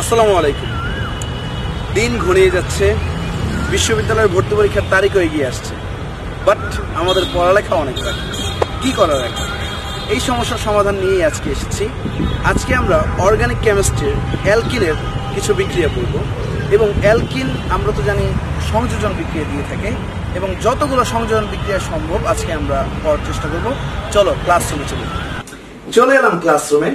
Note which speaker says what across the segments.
Speaker 1: আসসালামু আলাইকুম। দিন ঘনিয়ে যাচ্ছে, বিশ্ববিদ্যালয়ের ভর্তি পরীক্ষার তারিখও এগিয়ে আসছে, বাট আমাদের পড়ালেখা অনেক বাকি কি করার এখন? এই সমস্যার সমাধান নিয়েই আজকে এসেছি। আজকে আমরা অর্গানিক কেমিস্ট্রির অ্যালকিনের কিছু বিক্রিয়া করব এবং অ্যালকিন আমরা তো জানি সংযোজন বিক্রিয়া দিয়ে থাকে, এবং যতগুলো সংযোজন বিক্রিয়া সম্ভব আজকে আমরা করার চেষ্টা করব। চলো ক্লাসরুমে চলে চলে এলাম ক্লাসরুমে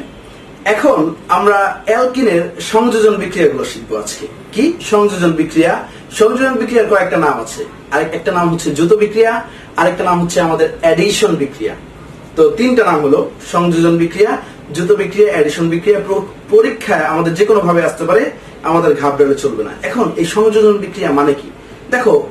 Speaker 1: এখন আমরা অ্যালকিনের সংযোজন বিক্রিয়াগুলো শিখব আজকে। কি? সংযোজন বিক্রিয়া। সংযোজন বিক্রিয়ার কয়েকটা নাম আছে। আরেক একটা নাম হচ্ছে দ্রুত বিক্রিয়া, আরেকটা নাম হচ্ছে আমাদের অ্যাডিশন বিক্রিয়া। তো তিনটা নাম হলো সংযোজন বিক্রিয়া দ্রুত বিক্রিয়া, অ্যাডিশন বিক্রিয়া। পরীক্ষায় আমাদের যে কোনো ভাবে আসতে পারে, আমাদের ঘাবড়ালে চলবে না। এখন এই সংযোজন বিক্রিয়া মানে কি? দেখো,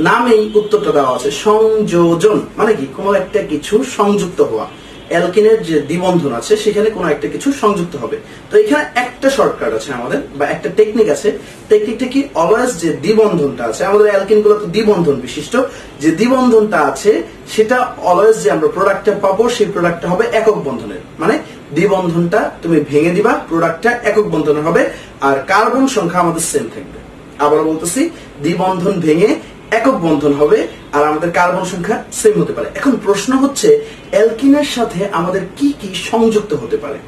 Speaker 1: নামেই উত্তরটা দেওয়া আছে, সংযোজন। মানে কি? কোনো একটা কিছু সংযুক্ত হওয়া। অ্যালকিনের যে দ্বিবন্ধন আছে, সেখানে কোনো একটা কিছু সংযুক্ত হবে। তো এখানে একটা শর্টকাট আছে আমাদের, বা একটা টেকনিক আছে। টেকনিকটা কি? অলওয়েজ যে দ্বিবন্ধনটা আছে, আমাদের অ্যালকিনগুলো তো দ্বিবন্ধন বিশিষ্ট। যে দ্বিবন্ধনটা আছে, সেটা অলওয়েজ যে আমরা প্রোডাক্টটা পাবো, সেই প্রোডাক্টটা হবে একক বন্ধনের। মানে দ্বিবন্ধনটা তুমি ভেঙে দিবা প্রোডাক্টটা একক বন্ধনের হবে, আর কার্বন সংখ্যা আমাদের সেম থাকবে। আবার বলতেছি, দ্বিবন্ধন ভেঙে একক বন্ধন হবে আর আমাদের কার্বন সংখ্যা সেম হতে পারে। এখন প্রশ্ন হচ্ছে, অ্যালকিনের সাথে আমাদের কি কি সংযুক্ত হতে পারে?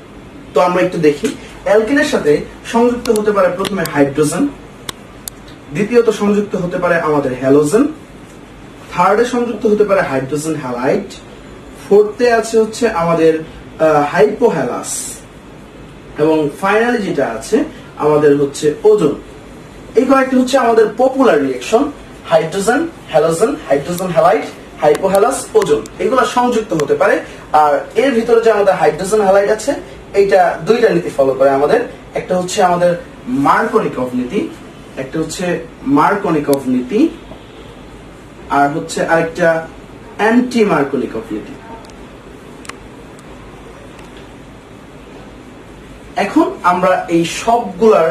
Speaker 1: তো আমরা একটু দেখি। অ্যালকিনের সাথে সংযুক্ত হতে পারে প্রথমে হাইড্রোজেন, দ্বিতীয়ত সংযুক্ত হতে পারে আমাদের হ্যালোজেন, থার্ডে সংযুক্ত হতে পারে হাইড্রোজেন হ্যালাইট ফোর্থে আছে হচ্ছে আমাদের হাইপোহ্যালাস, এবং ফাইনালি যেটা আছে আমাদের হচ্ছে ওজন। এই কয়েকটি হচ্ছে আমাদের popular reaction hydrogen, halogen, hydrogen halide hypohalous, ozone. এগুলো সংযুক্ত হতে পারে। আর এর ভিতরে যে আমাদের হাইড্রোজেন হ্যালাইট আছে, এইটা দুইটা নীতি ফলো করে আমাদের। একটা হচ্ছে আমাদের মার্কনিকভ নীতি, একটা হচ্ছে মার্কনিকভ নীতি, আর হচ্ছে আরেকটা অ্যান্টি মার্কনিকভ নীতি। এখন আমরা এই সবগুলার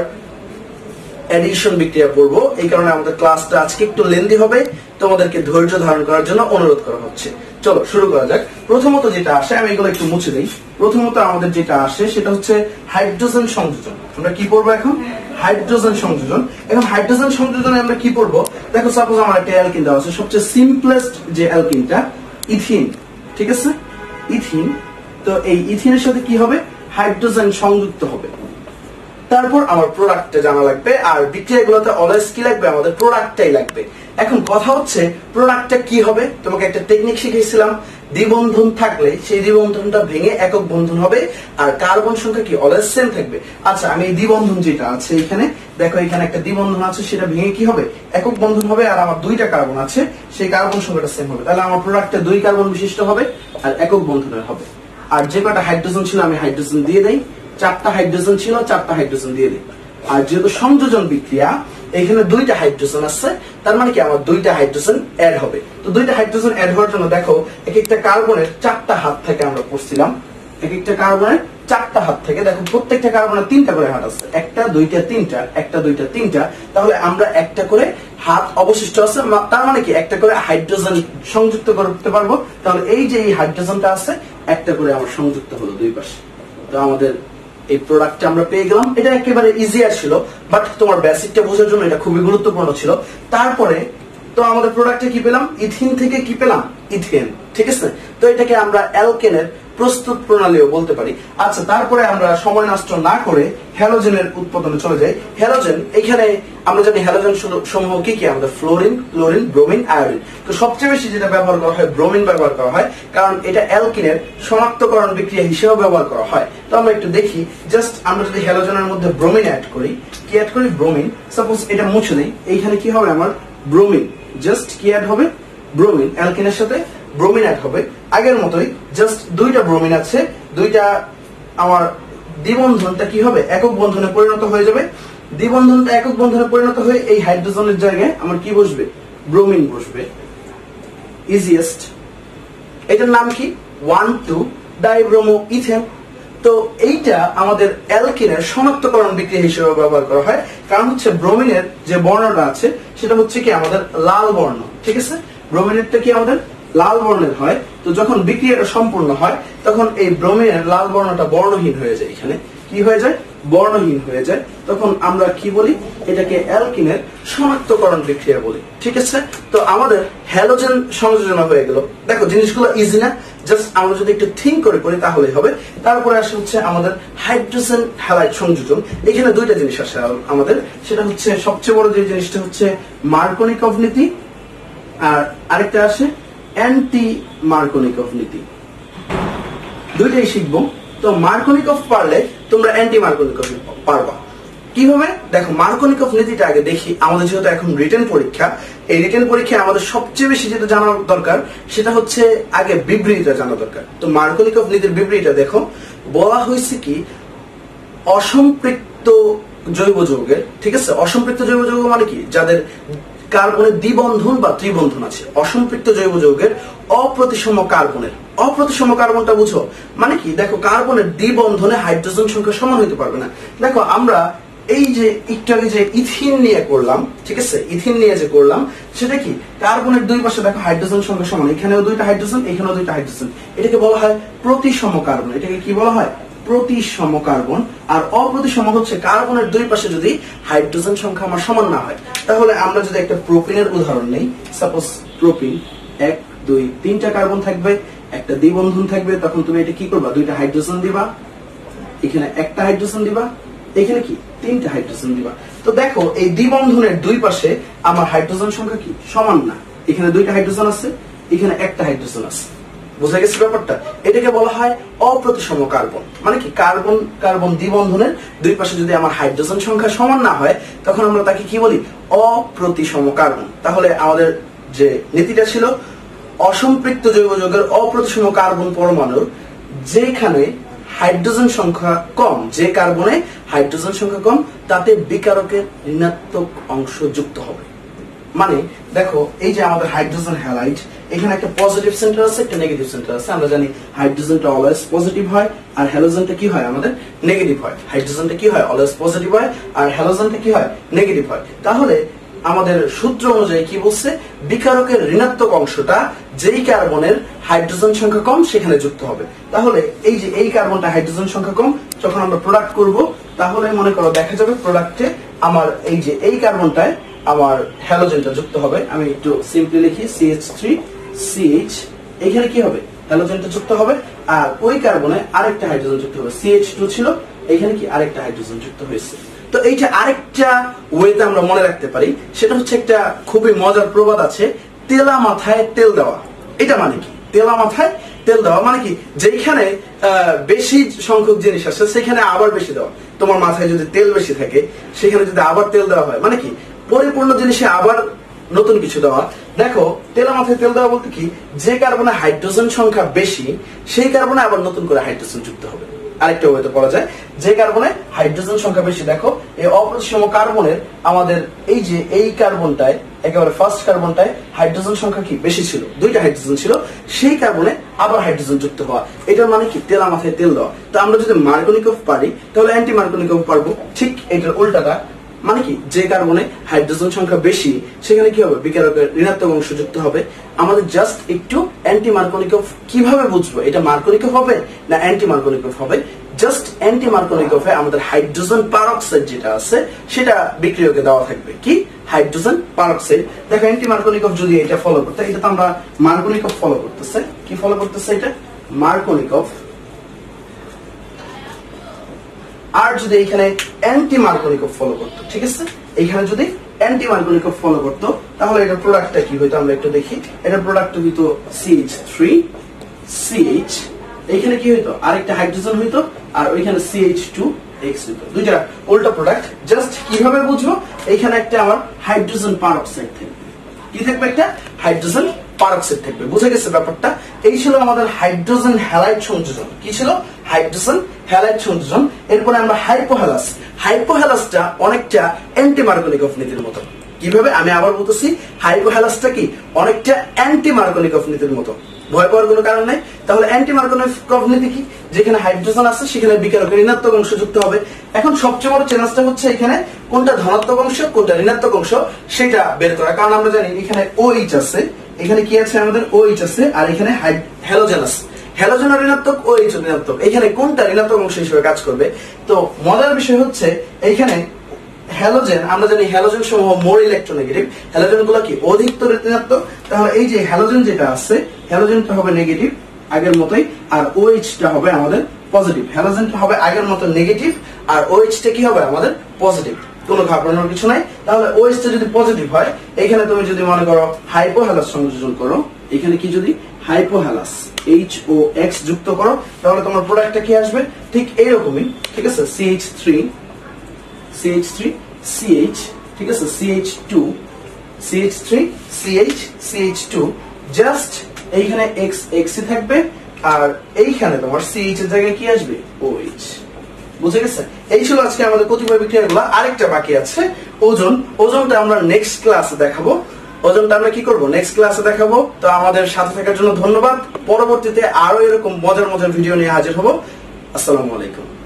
Speaker 1: এডিশন বিক্রিয়া করব। এই কারণে আমাদের ক্লাসটা আজকে একটু লেন্দি হবে। তোমাদেরকে ধৈর্য ধারণ করার জন্য অনুরোধ করা হচ্ছে। চলো, শুরু করা যাক। প্রথমত যেটা আসে, আমি এগুলো একটু মুছে দিই। প্রথমত আমাদের যেটা আসে, সেটা হচ্ছে হাইড্রোজেন সংযোজন। আমরা কি করব এখন? হাইড্রোজেন সংযোজন। এখন হাইড্রোজেন সংযোজনে আমরা কি করব দেখো সাপোজ আমার একটা অ্যালকিন দেওয়া আছে। সবচেয়ে সিম্পলেস্ট যে অ্যালকিনটা ইথিন ঠিক আছে? ইথিন তো এই ইথিনের সাথে কি হবে? হাইড্রোজেন সংযুক্ত হবে। তারপর আমার প্রোডাক্টটা জানা লাগবে, আর বিক্রিয়াগুলোতে অলওয়েজ কি লাগবে, আমাদের প্রোডাক্টটাই লাগবে। এখন কথা হচ্ছে প্রোডাক্টটা কি হবে? তোমাকে একটা টেকনিক শিখিয়েছিলাম, দ্বিবন্ধন থাকলে সেই দ্বিবন্ধনটা ভেঙে একক বন্ধন হবে, আর কার্বন সংখ্যা কি? অলওয়েজ সেম থাকবে। আচ্ছা আমি এই দ্বিবন্ধন যেটা আছে এখানে, দেখো এখানে একটা দ্বিবন্ধন আছে, সেটা ভেঙে কি হবে? একক বন্ধন হবে, আর আমার দুইটা কার্বন আছে, সেই কার্বন সংখ্যাটা সেম হবে। তাহলে আমার প্রোডাক্টটা দুই কার্বন বিশিষ্ট হবে, আর একক বন্ধনের হবে। আর যে কটা হাইড্রোজেন ছিল, আমি হাইড্রোজেন দিয়ে দেই। চারটা হাইড্রোজেন ছিল, চারটা হাইড্রোজেন দিয়ে দিই আর যেহেতু সংযোজন বিক্রিয়া, এখানে দুইটা হাইড্রোজেন আছে, তার মানে কি আমার দুইটা হাইড্রোজেন অ্যাড হবে। তো দুইটা হাইড্রোজেন অ্যাড হওয়ার জন্য দেখো এক একটা কার্বনের চারটা হাত থেকে আমরা পড়ছিলাম। এক একটা কার্বনের চারটা হাত থেকে, দেখো প্রত্যেকটা কার্বনের তিনটা করে হাত আছে। একটা, দুইটা, তিনটা, একটা, দুইটা, তিনটা। তাহলে আমরা একটা করে হাত অবশিষ্ট আছে তার মানে কি একটা করে হাইড্রোজেন সংযুক্ত করতে পারব। তাহলে এই যে এই হাইড্রোজেনটা আছে, একটা করে আমার সংযুক্ত হলো দুই পাশে। তো আমাদের এই প্রোডাক্টটা আমরা পেয়ে গেলাম। এটা একেবারে ইজিয়ার ছিল বাট তোমার বেসিকটা বোঝার জন্য এটা খুবই গুরুত্বপূর্ণ ছিল। তারপরে তো আমাদের প্রোডাক্টে কি পেলাম? ইথিন থেকে কি পেলাম? ইথেন, ঠিক আছে? তো এটাকে আমরা অ্যালকেনের প্রস্তুত প্রণালীও বলতে পারি। আচ্ছা তারপরে আমরা সময় নষ্ট না করে হ্যালোজেনের উৎপাদনে চলে যাই। হ্যালোজেন এখানে আমরা জানি হ্যালোজেন সমূহ- কি কি? আমাদের ফ্লোরিন, ক্লোরিন, ব্রোমিন, আয়োডিন। তো সবচেয়ে বেশি যেটা ব্যবহার করা হয়, ব্রোমিন ব্যবহার করা হয়, কারণ এটা অ্যালকিনের শনাক্তকরণ বিক্রিয়া হিসেবে ব্যবহার করা হয়। তো আমরা একটু দেখি, জাস্ট আমরা যদি হ্যালোজেনের মধ্যে ব্রোমিন অ্যাড করি, কি অ্যাড করি? ব্রোমিন। সাপোজ এটা মুছে নেই এইখানে কি হবে আমার? ব্রোমিন। জাস্ট কি অ্যাড হবে? ব্রোমিন, অ্যালকিনের সাথে ব্রোমিন অ্যাড হবে। আগের মতোই জাস্ট দুইটা ব্রোমিন আছে, দুইটা আমার দ্বিবন্ধনটা কি হবে? একক বন্ধনে পরিণত হয়ে যাবে। দ্বিবন্ধনটা একক বন্ধনে পরিণত হয়ে এই হাইড্রোজেনের জায়গায় আমার কি বসবে? ব্রোমিন বসবে। ইজিয়েস্ট এটার নাম কি? ওয়ান টু ডাইব্রোমো ইথেন তো এইটা আমাদের অ্যালকিনের শনাক্তকরণ বিক্রিয়া হিসেবে ব্যবহার করা হয়। কারণ হচ্ছে ব্রোমিনের যে বর্ণটা আছে, সেটা হচ্ছে কি? আমাদের লাল বর্ণ। ঠিক আছে? ব্রোমিনেরটা কি আমাদের? লাল বর্ণের হয়, তো যখন বিক্রিয়াটা সম্পূর্ণ হয়, তখন এই ব্রোমিনের লাল বর্ণটা বর্ণহীন হয়ে যায় এখানে। কি হয়ে যায়? বর্ণহীন হয়ে যায়। তখন আমরা কি বলি? এটাকে অ্যালকিনের শনাক্তকরণ বিক্রিয়া বলি। ঠিক আছে? তো আমাদের হ্যালোজেন সংযোজনা হয়ে গেল। দেখো, জিনিসগুলো ইজি না। জাস্ট আমরা যদি একটু থিঙ্ক করে করি তাহলেই হবে। তারপরে আসে হচ্ছে আমাদের হাইড্রোজেন হ্যালাইড সংযোজন। এখানে দুইটা জিনিস আসে আমাদের। সেটা হচ্ছে সবচেয়ে বড় যে জিনিসটা হচ্ছে মার্কনিক নীতি আর আরেকটা আসে অ্যান্টি মার্কনিকভ নীতি। দুইটাই শিখব। তো মার্কনিকভ পারলে তোমরা অ্যান্টি মার্কনিকভ পারবা। কীভাবে? দেখো মার্কনিকভ নীতিটা আগে দেখি। আমাদের যেহেতু এখন রিটেন পরীক্ষা, এই রিটেন পরীক্ষায় আমাদের সবচেয়ে বেশি যেটা জানা দরকার, সেটা হচ্ছে আগে বিবৃতিটা জানা দরকার। তো মার্কনিকভ নীতির বিবৃতিটা দেখো। বলা হয়েছে কি, অসম্পৃক্ত জৈব যৌগের ঠিক আছে? অসম্পৃক্ত জৈব যৌগ মানে কি? যাদের কার্বনের দ্বিবন্ধন বা ত্রিবন্ধন আছে। অসম্পৃক্ত জৈব যৌগের অপ্রতিসম কার্বনের। অপ্রতিসম কার্বনটা বুঝো? মানে কি? দেখো, কার্বনের দ্বিবন্ধনে হাইড্রোজেন সংখ্যা সমান হইতে পারবে না। দেখো, আমরা এই যে একটু যে ইথিন নিয়ে করলাম, ঠিক আছে? ইথিন নিয়ে যে করলাম, সেটা কি? কার্বনের দুই পাশে দেখো হাইড্রোজেন সংখ্যা সমান। এখানেও দুইটা হাইড্রোজেন, এখানেও দুইটা হাইড্রোজেন। এটাকে বলা হয় প্রতিসম কার্বন। এটাকে কি বলা হয়? প্রতিসম কার্বন আর অপ্রতিসম হচ্ছে কার্বনের দুই পাশে যদি হাইড্রোজেন সংখ্যা আমার সমান না হয়। তাহলে আমরা যদি একটা প্রোপিনের উদাহরণ নেই, সাপোজ প্রোপিন এক, দুই, তিনটা কার্বন থাকবে, একটা দ্বিবন্ধন থাকবে, তখন তুমি এটা কি করবা? দুইটা হাইড্রোজেন দিবা, এখানে একটা হাইড্রোজেন দিবা, এখানে কি? তিনটা হাইড্রোজেন দিবা। তো দেখো, এই দ্বিবন্ধনের দুই পাশে আমার হাইড্রোজেন সংখ্যা কি? সমান না। এখানে দুইটা হাইড্রোজেন আছে, এখানে একটা হাইড্রোজেন আছে। বুঝা গেছে ব্যাপারটা? এটাকে বলা হয় অপ্রতিসম কার্বন। মানে কি? কার্বন কার্বন দ্বিবন্ধনের দুই পাশে যদি আমার হাইড্রোজেন সংখ্যা সমান না হয়, তখন আমরা তাকে কি বলি? অপ্রতিসম কার্বন। তাহলে আমাদের যে নীতিটা ছিল, অসম্পৃক্ত জৈব যৌগের অপ্রতিসম কার্বন পরমাণুর যেখানে হাইড্রোজেন সংখ্যা কম, যে কার্বনে হাইড্রোজেন সংখ্যা কম, তাতে বিকারকের ঋণাত্মক অংশ যুক্ত হবে। মানে দেখো, এই যে আমাদের হাইড্রোজেন হ্যালাইড এখানে একটা পজিটিভ সেন্টার আছে, একটা নেগেটিভ সেন্টার আছে। আমরা জানি হাইড্রোজেনটা অলওয়েজ পজিটিভ হয়, আর হ্যালোজেনটা কি হয় আমাদের? নেগেটিভ হয়। হাইড্রোজেনটা কি হয়? অলওয়েজ পজিটিভ হয়, আর হ্যালোজেনটা কি হয়? নেগেটিভ হয়। তাহলে আমাদের সূত্র অনুযায়ী কি বলছে? বিকারকের ঋণাত্মক অংশটা যেই কার্বনের হাইড্রোজেন সংখ্যা কম, সেখানে যুক্ত হবে। তাহলে এই যে এই কার্বনটা হাইড্রোজেন সংখ্যা কম, যখন আমরা প্রোডাক্ট করব, তাহলে মনে করো দেখা যাবে প্রোডাক্টে আমার এই যে এই কার্বনটায় আমার হ্যালোজেনটা যুক্ত হবে। আমি একটু সিম্পলি লিখি সিএইচ থ্রি সিএইচ এখানে কি হবে? হ্যালোজেনটা যুক্ত হবে, আর ওই কার্বনে আরেকটা হাইড্রোজেন যুক্ত হবে। সিএইচ টু ছিল, এখানে কি আরেকটা হাইড্রোজেন যুক্ত হয়েছে। তো এইটা আরেকটা ওয়েতে আমরা মনে রাখতে পারি, সেটা হচ্ছে একটা খুবই মজার প্রবাদ আছে, তেলা মাথায় তেল দেওয়া। এটা মানে কি? তেলা মাথায় তেল দেওয়া মানে কি? যেখানে বেশি সংখ্যক জিনিস আছে সেখানে আবার বেশি দেওয়া। তোমার মাথায় যদি তেল বেশি থাকে, সেখানে যদি আবার তেল দেওয়া হয় মানে কি? পরিপূর্ণ জিনিসে আবার নতুন কিছু দেওয়া। দেখো, তেলা মাথায় তেল দেওয়া বলতে কি? যে কার্বনে হাইড্রোজেন সংখ্যা বেশি, সেই কার্বনে আবার নতুন করে হাইড্রোজেন যুক্ত হবে। আরেকটা ওয়েতে পড়া যায়। যে কার্বনে হাইড্রোজেন সংখ্যা বেশি, দেখো এই অপ্রতিসম কার্বনের আমাদের এই যে এই কার্বনটায়, একেবারে ফার্স্ট কার্বনটায় হাইড্রোজেন সংখ্যা কি? বেশি ছিল। দুইটা হাইড্রোজেন ছিল, সেই কার্বনে আবার হাইড্রোজেন যুক্ত হওয়া। এটার মানে কি? তেলা মাথায় তেল দেওয়া। তো আমরা যদি মার্কনিকভ পারি, তাহলে অ্যান্টি মার্কনিকভ পারব। ঠিক এটার উল্টাটা মানে কি? যে কার্বনে হাইড্রোজেন সংখ্যা বেশি, সেখানে কি হবে? বিকারকের ঋণাত্মক অংশ যুক্ত হবে। আমাদের জাস্ট একটু অ্যান্টি মার্কনিকভ কীভাবে বুঝব? এটা মার্কনিকভ হবে না অ্যান্টি মার্কনিকভ হবে? জাস্ট অ্যান্টি মার্কনিকভে আমাদের হাইড্রোজেন পারক্সাইড যেটা আছে, সেটা বিক্রিয়কে দেওয়া থাকবে। কি? হাইড্রোজেন পারক্সাইড দেখো অ্যান্টি মার্কনিকভ যদি এটা ফলো করতে, এটা তো আমরা মার্কনিকভ ফলো করতেছে। কি ফলো করতেছে এটা? মার্কনিকভ আর যদি এখানে অ্যান্টি মার্কনিকভ ফলো করতো, ঠিক আছে? এখানে যদি অ্যান্টি মার্কনিকভ ফলো করতো, তাহলে এটা প্রোডাক্টটা কি হইতো? আমরা একটু দেখি। এটা প্রোডাক্ট হইতো সিএইচ থ্রি সিএইচ এখানে কি হইতো? আরেকটা হাইড্রোজেন হইতো, আর ওইখানে সিএইচ টু এক্স হইতো। দুইটা উল্টা প্রোডাক্ট জাস্ট কীভাবে বুঝব? এইখানে একটা আমার হাইড্রোজেন পারক্সাইড থাকবে। কি থাকবে একটা? হাইড্রোজেন পারক্সাইড থাকবে। বুঝে গেছে ব্যাপারটা? এই ছিল আমাদের হাইড্রোজেন হ্যালাইড সংযোজন। কি ছিল? হাইড্রোজেন হ্যালাইড সংযোজন। এরপরে আমরা হাইপোহ্যালাস হাইপোহ্যালাসটা অনেকটা অ্যান্টি মার্কনিকভ নীতির মতো। কীভাবে? আমি আবার বলতেছি হাইপোহ্যালাসটা কি? অনেকটা অ্যান্টি মার্কনিকভ নীতির মতো। ভয় পাওয়ার কোনো কারণ নাই? তাহলে অ্যান্টি নীতি কি? যেখানে হাইড্রোজেন আছে, সেখানে বিকারকের ঋণাত্মক অংশ যুক্ত হবে। এখন সবচেয়ে বড় চ্যালেঞ্জটা হচ্ছে এখানে কোনটা ধনাত্মক অংশ, কোনটা ঋণাত্মক অংশ, সেটা বের করা। কারণ আমরা জানি এখানে ও এইচ আছে। এখানে কি আছে আমাদের? ও এইচ আছে, আর এখানে হ্যালোজেন আছে। হ্যালোজেন ঋণাত্মক ও এইচ ঋণাত্মক। এখানে কোনটা ঋণাত্মক অংশ হিসেবে কাজ করবে? তো মজার বিষয় হচ্ছে এইখানে হ্যালোজেন আমরা জানি হ্যালোজেন সমূহ মোর ইলেকট্রোনেগেটিভ হ্যালোজেনগুলো কি অধিকতর ঋণাত্মক? তাহলে এই যে হ্যালোজেন যেটা আছে হ্যালোজেনটা হবে নেগেটিভ আগের মতোই, আর ওএইচটা হবে আমাদের পজিটিভ হ্যালোজেনটা হবে আগের মতো নেগেটিভ আর ওএইচটা কি হবে? আমাদের পজিটিভ কোনো ঘাবড়ানোর কিছু নাই। তাহলে ওএইচটা যদি পজিটিভ হয়, এখানে তুমি যদি মনে করো হাইপোহ্যালাস সংযোজন করো, এখানে কি যদি? হাইপোহ্যালাস এইচ ও এক্স যুক্ত করো, তাহলে তোমার প্রোডাক্টটা কি আসবে? ঠিক এইরকমই ঠিক আছে? CH three CH three CH ঠিক আছে? CH two CH three CH CH two just এইখানে এক্স এক্স থাকবে, আর এইখানে তোমার সিএইচ এর জায়গায় কি আসবে? ওএইচ বুঝে গেছে? এই ছিল আজকে আমাদের কতিপয় বিক্রিয়াগুলো। আরেকটা বাকি আছে, ওজন। ওজনটা আমরা নেক্সট ক্লাসে দেখাবো। ওজনটা আমরা কি করব? নেক্সট ক্লাসে দেখাবো। তো আমাদের সাথে থাকার জন্য ধন্যবাদ। পরবর্তীতে আরও এরকম মজার মজার ভিডিও নিয়ে হাজির হব। আসসালামু আলাইকুম।